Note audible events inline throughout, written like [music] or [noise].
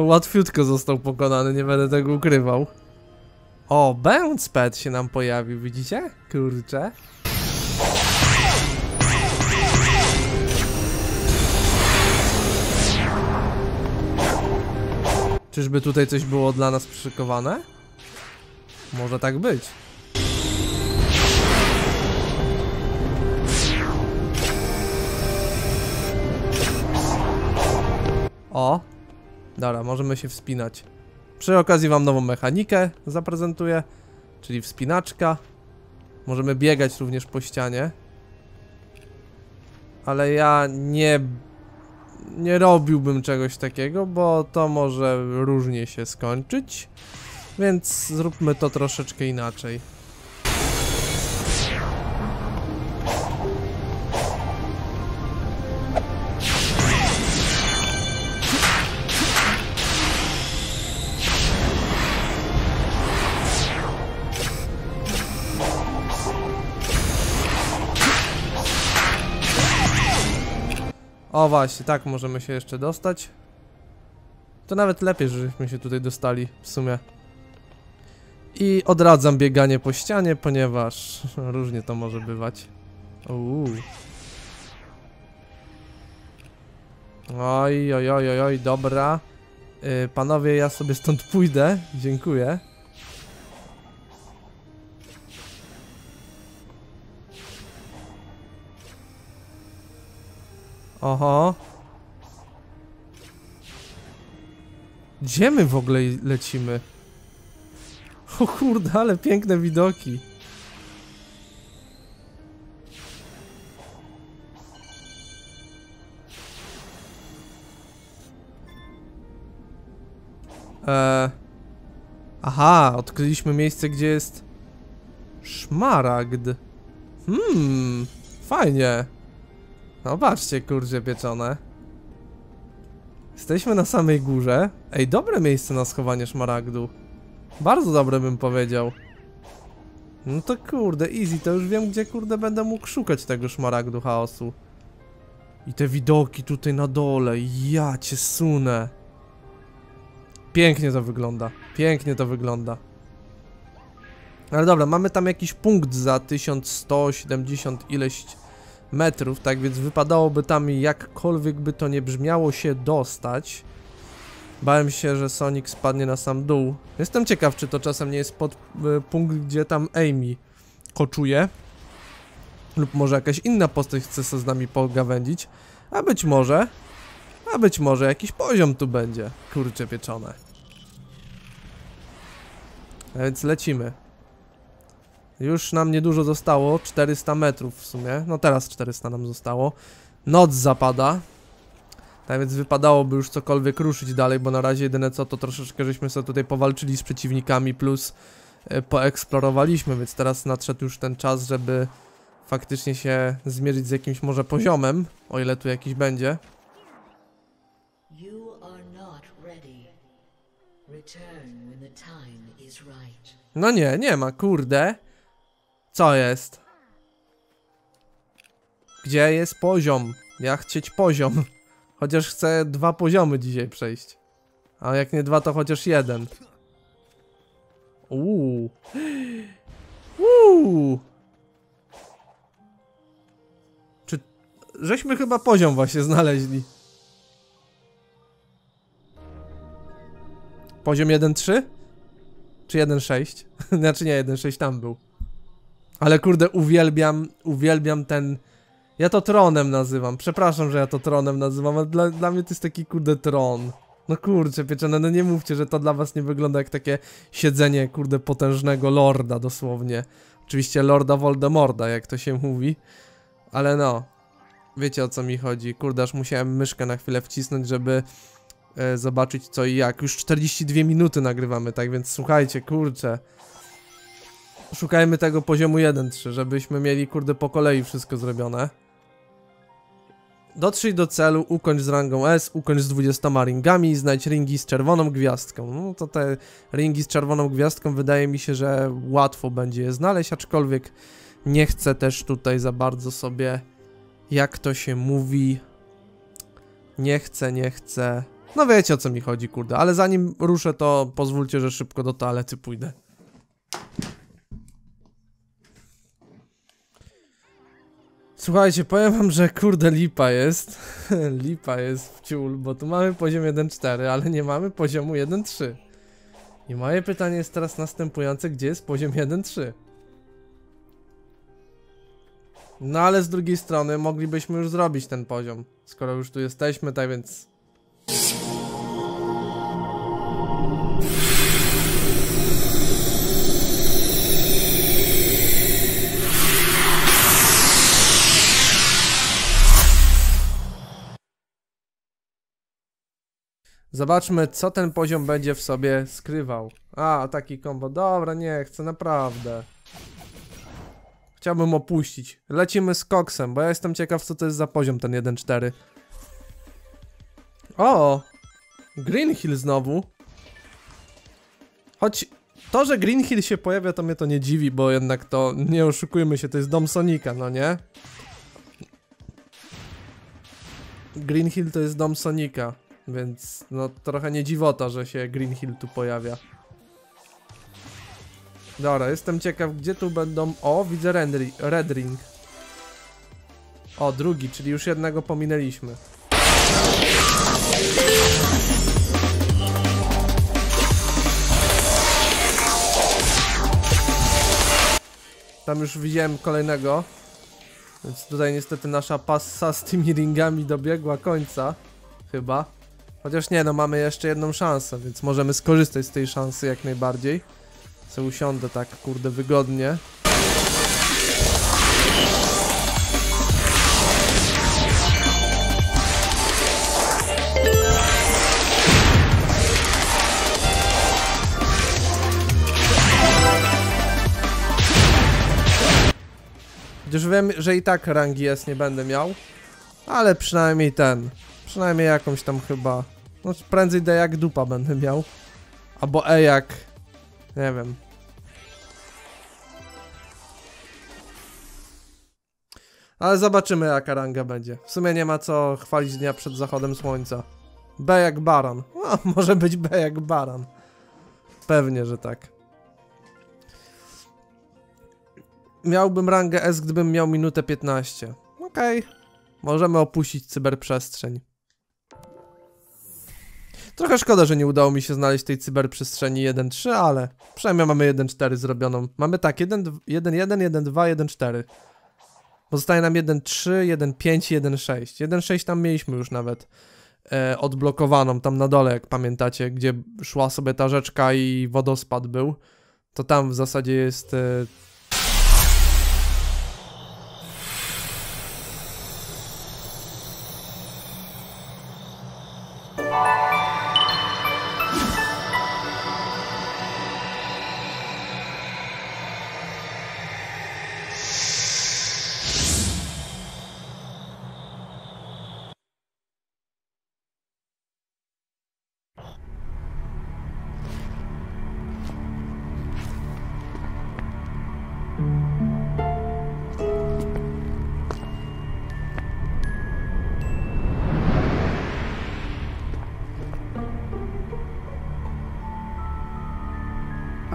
Łatwiutko został pokonany, nie będę tego ukrywał. O, bounce się nam pojawił, widzicie? Kurczę. Czyżby tutaj coś było dla nas przyszykowane? Może tak być. O! Dobra, możemy się wspinać. Przy okazji wam nową mechanikę zaprezentuję, czyli wspinaczka. Możemy biegać również po ścianie. Ale ja nie nie robiłbym czegoś takiego, bo to może różnie się skończyć. Więc zróbmy to troszeczkę inaczej. O właśnie, tak możemy się jeszcze dostać. To nawet lepiej, żeśmy się tutaj dostali w sumie. I odradzam bieganie po ścianie, ponieważ [laughs] różnie to może bywać. Uuu. Oj, oj, oj, oj, oj, dobra. Yy, panowie, ja sobie stąd pójdę. Dziękuję. Oho. Gdzie my w ogóle lecimy? O kurde, ale piękne widoki. Eee. Aha, odkryliśmy miejsce, gdzie jest szmaragd. Hmm, fajnie. No patrzcie, kurczę pieczone. Jesteśmy na samej górze. Ej, dobre miejsce na schowanie szmaragdu. Bardzo dobre bym powiedział. No to kurde, easy, to już wiem, gdzie kurde będę mógł szukać tego szmaragdu chaosu. I te widoki tutaj na dole, ja cię sunę. Pięknie to wygląda, pięknie to wygląda. Ale dobra, mamy tam jakiś punkt za 1170 ileś metrów, tak więc wypadałoby tam jakkolwiek by to nie brzmiało się dostać. Bałem się, że Sonic spadnie na sam dół. Jestem ciekaw, czy to czasem nie jest pod y, punkt, gdzie tam Amy koczuje. Lub może jakaś inna postać chce sobie z nami pogawędzić. A być może... A być może jakiś poziom tu będzie. Kurcze pieczone. A więc lecimy. Już nam niedużo zostało, 400 metrów w sumie. No teraz 400 nam zostało. Noc zapada. Tak więc wypadałoby już cokolwiek ruszyć dalej, bo na razie jedyne co to troszeczkę żeśmy sobie tutaj powalczyli z przeciwnikami plus e, poeksplorowaliśmy, więc teraz nadszedł już ten czas, żeby faktycznie się zmierzyć z jakimś może poziomem, o ile tu jakiś będzie. No nie, nie ma, kurde. Co jest? Gdzie jest poziom? Ja chcieć poziom. [laughs] Chociaż chcę dwa poziomy dzisiaj przejść. A jak nie dwa, to chociaż jeden. Uuu. [gasps] Uuu. Czy... Żeśmy chyba poziom właśnie znaleźli. Poziom 1.3? Czy 1.6? [laughs] znaczy nie, 1.6 tam był. Ale kurde, uwielbiam, uwielbiam ten... Ja to tronem nazywam. Przepraszam, że ja to tronem nazywam, ale dla, dla mnie to jest taki kurde tron. No kurczę, pieczone, no nie mówcie, że to dla was nie wygląda jak takie siedzenie, kurde, potężnego lorda dosłownie. Oczywiście lorda Voldemorda, jak to się mówi. Ale no, wiecie o co mi chodzi. Kurde, aż musiałem myszkę na chwilę wcisnąć, żeby e, zobaczyć co i jak. Już 42 minuty nagrywamy, tak więc słuchajcie, kurczę. Szukajmy tego poziomu 1-3, żebyśmy mieli, kurde, po kolei wszystko zrobione. Dotrzyj do celu, ukończ z rangą S, ukończ z 20 ringami znajdź ringi z czerwoną gwiazdką. No to te ringi z czerwoną gwiazdką wydaje mi się, że łatwo będzie je znaleźć, aczkolwiek nie chcę też tutaj za bardzo sobie, jak to się mówi, nie chcę, nie chcę No wiecie o co mi chodzi, kurde. Ale zanim ruszę, to pozwólcie, że szybko do toalety pójdę. Słuchajcie, powiem wam, że kurde lipa jest. [laughs] lipa jest w ciul, bo tu mamy poziom 1.4, ale nie mamy poziomu 1.3. I moje pytanie jest teraz następujące, gdzie jest poziom 1.3? No ale z drugiej strony moglibyśmy już zrobić ten poziom, skoro już tu jesteśmy, tak więc... Zobaczmy, co ten poziom będzie w sobie skrywał. A, taki kombo. Dobra, nie chcę, naprawdę. Chciałbym opuścić. Lecimy z koksem, bo ja jestem ciekaw, co to jest za poziom ten 1.4. O! Green Hill znowu. Choć to, że Green Hill się pojawia, to mnie to nie dziwi, bo jednak to, nie oszukujmy się, to jest dom Sonika, no nie? Green Hill to jest dom Sonika, więc no trochę nie dziwota, że się Green Hill tu pojawia. Dobra, jestem ciekaw, gdzie tu będą... O, widzę Red, Ring. O, drugi, czyli już jednego pominęliśmy. Tam już widziałem kolejnego. Więc tutaj niestety nasza passa z tymi ringami dobiegła końca. Chyba. Chociaż nie, no mamy jeszcze jedną szansę, więc możemy skorzystać z tej szansy jak najbardziej. Co usiądę tak, kurde, wygodnie. Chociaż wiem, że i tak rangi S nie będę miał. Ale przynajmniej ten. Przynajmniej jakąś tam chyba. No prędzej D jak dupa będę miał. Albo E jak... Nie wiem. Ale zobaczymy jaka ranga będzie. W sumie nie ma co chwalić dnia przed zachodem słońca. B jak baran. O, [laughs] może być B jak baran. Pewnie, że tak. Miałbym rangę S, gdybym miał minutę 15. Okej. Okay. Możemy opuścić cyberprzestrzeń. Trochę szkoda, że nie udało mi się znaleźć tej cyberprzestrzeni 1.3, ale przynajmniej mamy 1.4 zrobioną. Mamy tak, 1.1, 1.2, 1.4. Pozostaje nam 1.3, 1.5 1.6. 1.6 tam mieliśmy już nawet e, odblokowaną, tam na dole, jak pamiętacie, gdzie szła sobie ta rzeczka i wodospad był. To tam w zasadzie jest e,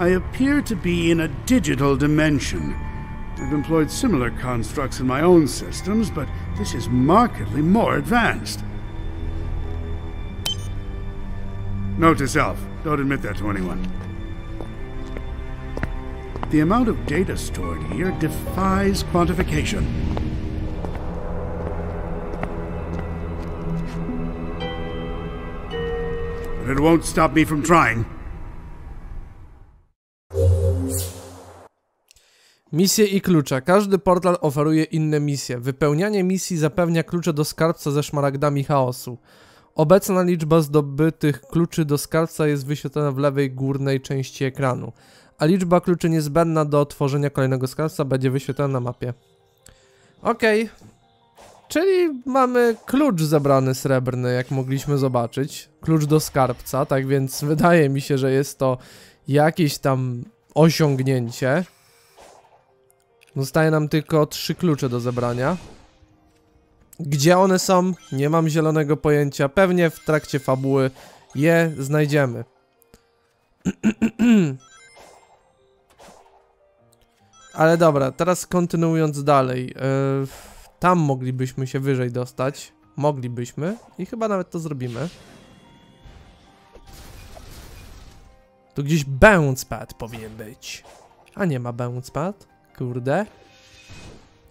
I appear to be in a digital dimension. I've employed similar constructs in my own systems, but this is markedly more advanced. Note to self don't admit that to anyone. The amount of data stored here defies quantification. But it won't stop me from trying. Misje i klucze. Każdy portal oferuje inne misje. Wypełnianie misji zapewnia klucze do skarbca ze szmaragdami chaosu. Obecna liczba zdobytych kluczy do skarbca jest wyświetlona w lewej górnej części ekranu, a liczba kluczy niezbędna do otworzenia kolejnego skarbca będzie wyświetlona na mapie. Okej. Okay. Czyli mamy klucz zebrany srebrny, jak mogliśmy zobaczyć. Klucz do skarbca, tak więc wydaje mi się, że jest to jakieś tam osiągnięcie. Zostaje nam tylko trzy klucze do zebrania. Gdzie one są? Nie mam zielonego pojęcia. Pewnie w trakcie fabuły je znajdziemy. [clears throat] Ale dobra, teraz kontynuując dalej. Yy, tam moglibyśmy się wyżej dostać. Moglibyśmy i chyba nawet to zrobimy. Tu gdzieś bounce pad powinien być. A nie ma bounce pad. Kurde.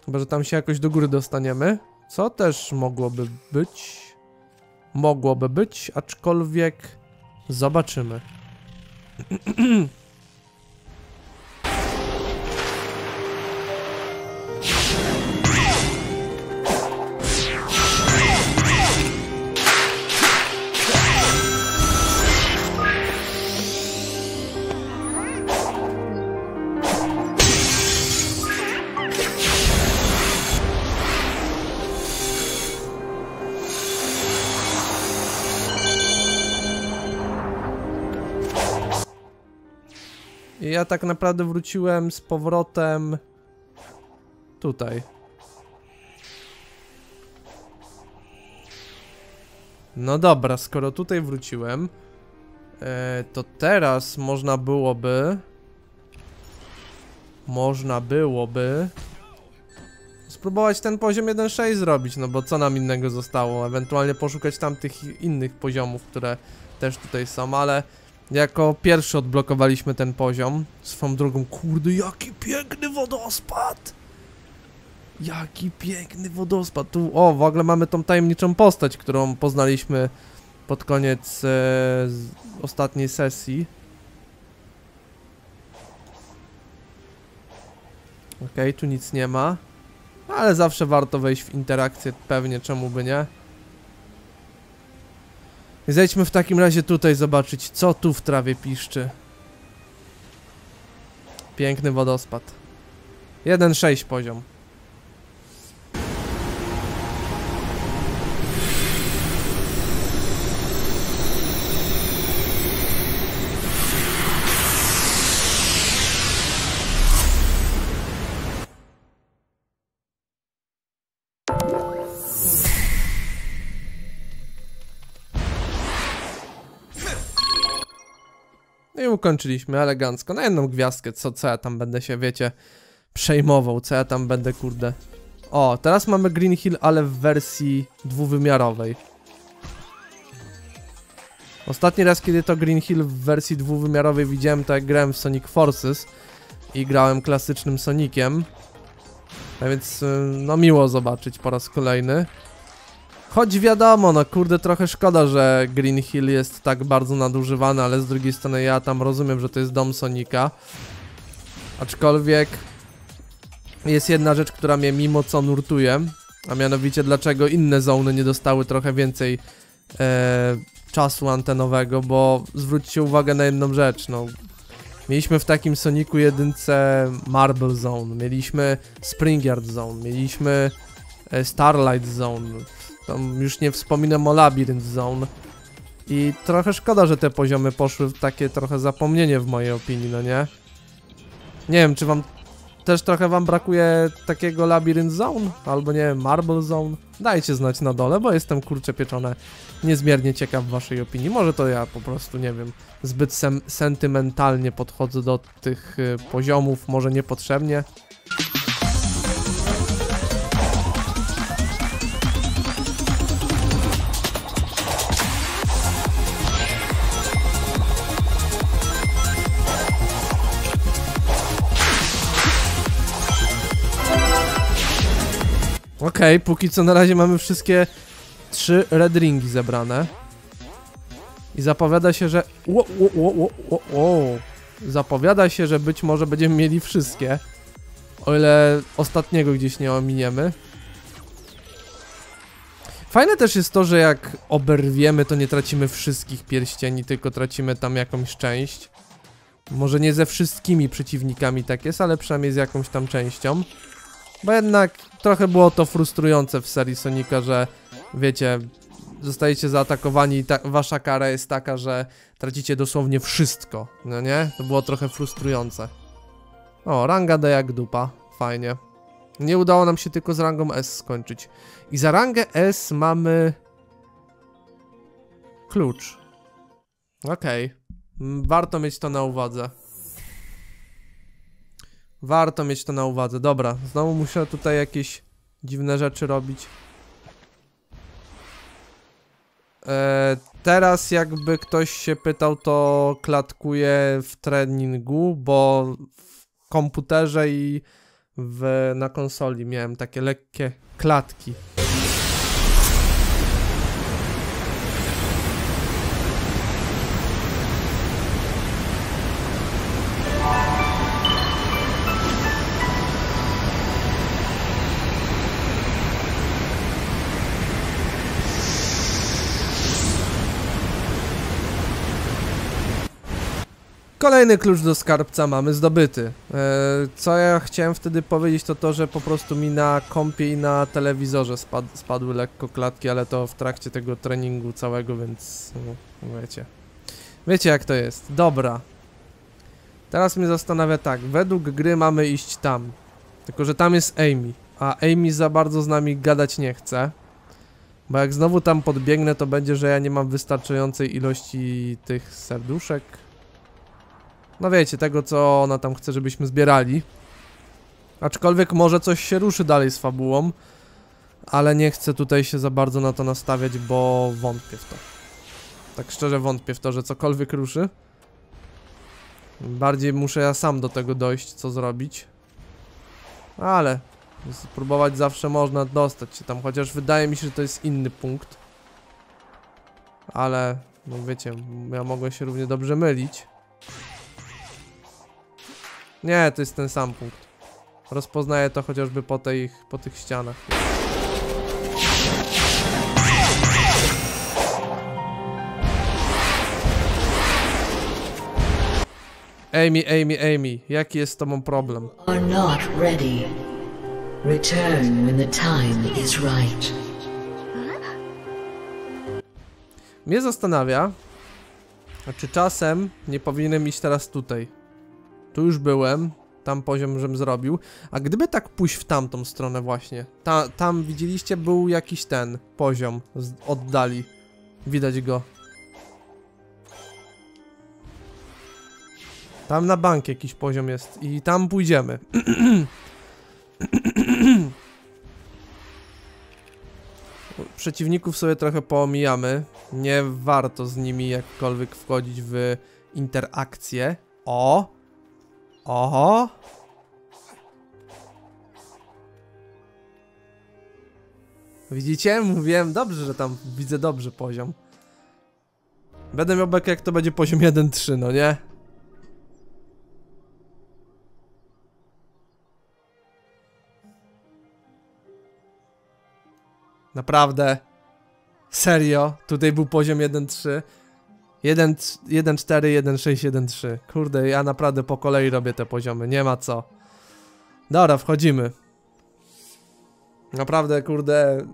Chyba, że tam się jakoś do góry dostaniemy. Co też mogłoby być. Mogłoby być, aczkolwiek zobaczymy. [clears throat] tak naprawdę wróciłem z powrotem tutaj. No dobra, skoro tutaj wróciłem, e, to teraz można byłoby... Można byłoby... Spróbować ten poziom 1.6 zrobić, no bo co nam innego zostało? Ewentualnie poszukać tamtych innych poziomów, które też tutaj są, ale... Jako pierwszy odblokowaliśmy ten poziom. Swoją drogą, kurde, jaki piękny wodospad! Jaki piękny wodospad. Tu, o, w ogóle mamy tą tajemniczą postać, którą poznaliśmy pod koniec e, ostatniej sesji. Okej, tu nic nie ma. Ale zawsze warto wejść w interakcję, pewnie, czemu by nie. Zejdźmy w takim razie tutaj zobaczyć, co tu w trawie piszczy. Piękny wodospad. 1,6 poziom. Ukończyliśmy elegancko. Na jedną gwiazdkę, co, co ja tam będę się, wiecie, przejmował, co ja tam będę, kurde. O, teraz mamy Green Hill, ale w wersji dwuwymiarowej. Ostatni raz, kiedy to Green Hill w wersji dwuwymiarowej widziałem, to jak grałem w Sonic Forces i grałem klasycznym Soniciem. A więc, y, no miło zobaczyć po raz kolejny. Choć wiadomo, no kurde, trochę szkoda, że Green Hill jest tak bardzo nadużywany, ale z drugiej strony ja tam rozumiem, że to jest dom Sonika. Aczkolwiek jest jedna rzecz, która mnie mimo co nurtuje, a mianowicie dlaczego inne zony nie dostały trochę więcej e, czasu antenowego, bo zwróćcie uwagę na jedną rzecz, no. Mieliśmy w takim Sonicu jedynce Marble Zone, mieliśmy Springyard Zone, mieliśmy e, Starlight Zone, tam już nie wspominam o Labyrinth Zone. I trochę szkoda, że te poziomy poszły w takie trochę zapomnienie w mojej opinii, no nie? Nie wiem, czy wam też trochę wam brakuje takiego Labyrinth Zone? Albo nie wiem, Marble Zone? Dajcie znać na dole, bo jestem kurczę pieczone niezmiernie ciekaw waszej opinii. Może to ja po prostu, nie wiem, zbyt sentymentalnie podchodzę do tych y, poziomów, może niepotrzebnie. Okej, póki co na razie mamy wszystkie trzy red ringi zebrane. I zapowiada się, że... Ło, ło, ło, ło, ło. Zapowiada się, że być może będziemy mieli wszystkie. O ile ostatniego gdzieś nie ominiemy. Fajne też jest to, że jak oberwiemy, to nie tracimy wszystkich pierścieni, tylko tracimy tam jakąś część. Może nie ze wszystkimi przeciwnikami tak jest, ale przynajmniej z jakąś tam częścią. Bo jednak trochę było to frustrujące w serii Sonika, że wiecie, zostajecie zaatakowani i ta, wasza kara jest taka, że tracicie dosłownie wszystko, no nie? To było trochę frustrujące. O, ranga D jak dupa, fajnie. Nie udało nam się tylko z rangą S skończyć. I za rangę S mamy... Klucz. Okej. Mm, Warto mieć to na uwadze. Warto mieć to na uwadze. Dobra, znowu muszę tutaj jakieś dziwne rzeczy robić. E, teraz jakby ktoś się pytał, to klatkuję w treningu, bo w komputerze i w, na konsoli miałem takie lekkie klatki. Kolejny klucz do skarbca mamy zdobyty. E, co ja chciałem wtedy powiedzieć to to, że po prostu mi na kompie i na telewizorze spad, spadły lekko klatki, ale to w trakcie tego treningu całego, więc no, wiecie. Wiecie jak to jest. Dobra. Teraz mnie zastanawia tak, według gry mamy iść tam. Tylko, że tam jest Amy, a Amy za bardzo z nami gadać nie chce. Bo jak znowu tam podbiegnę, to będzie, że ja nie mam wystarczającej ilości tych serduszek. No wiecie, tego co ona tam chce, żebyśmy zbierali. Aczkolwiek może coś się ruszy dalej z fabułą. Ale nie chcę tutaj się za bardzo na to nastawiać, bo wątpię w to. Tak szczerze wątpię w to, że cokolwiek ruszy. Bardziej muszę ja sam do tego dojść, co zrobić. Ale spróbować zawsze można dostać się tam, chociaż wydaje mi się, że to jest inny punkt. Ale, no wiecie, ja mogę się równie dobrze mylić. Nie, to jest ten sam punkt. Rozpoznaję to chociażby po, tej, po tych ścianach. Amy, Amy, Amy, jaki jest z tobą problem? Are not ready. Return when the time is right. Mnie zastanawia, czy czasem nie powinienem iść teraz tutaj. Tu już byłem, tam poziom żem zrobił. A gdyby tak pójść w tamtą stronę właśnie, ta, tam widzieliście był jakiś ten poziom z oddali. Widać go. Tam na bank jakiś poziom jest i tam pójdziemy. [clears throat] Przeciwników sobie trochę poomijamy. Nie warto z nimi jakkolwiek wchodzić w interakcję. O! Oho! Widzicie? Mówiłem dobrze, że tam widzę dobrze poziom. Będę miał bekę jak to będzie poziom 1-3, no nie? Naprawdę? Serio? Tutaj był poziom 1-3? 1-4, 1-6, 1-3. Kurde, ja naprawdę po kolei robię te poziomy, nie ma co. Dobra, wchodzimy. Naprawdę, kurde,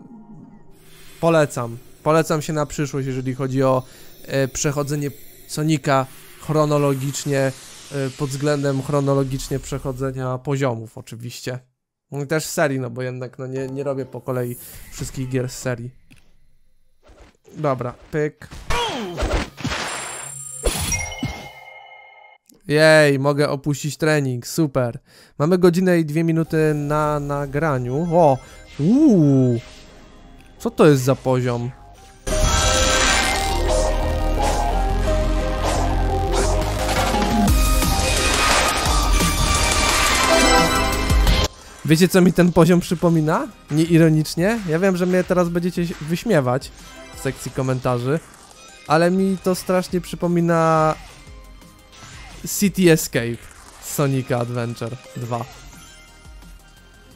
polecam. Polecam się na przyszłość, jeżeli chodzi o e, przechodzenie Sonika chronologicznie, e, pod względem chronologicznie przechodzenia poziomów oczywiście. No też serii, no bo jednak no nie, nie robię po kolei wszystkich gier z serii. Dobra, pyk. Jej, mogę opuścić trening, super. Mamy godzinę i dwie minuty na nagraniu. O, uuu. Co to jest za poziom? Wiecie co mi ten poziom przypomina? Nieironicznie? Ja wiem, że mnie teraz będziecie wyśmiewać w sekcji komentarzy, ale mi to strasznie przypomina City Escape z Adventure 2.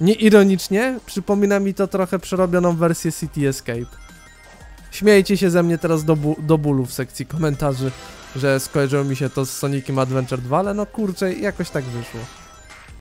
Nieironicznie przypomina mi to trochę przerobioną wersję City Escape. Śmiejcie się ze mnie teraz do, do bólu w sekcji komentarzy, że skojarzyło mi się to z Soniciem Adventure 2, ale no kurczę, jakoś tak wyszło.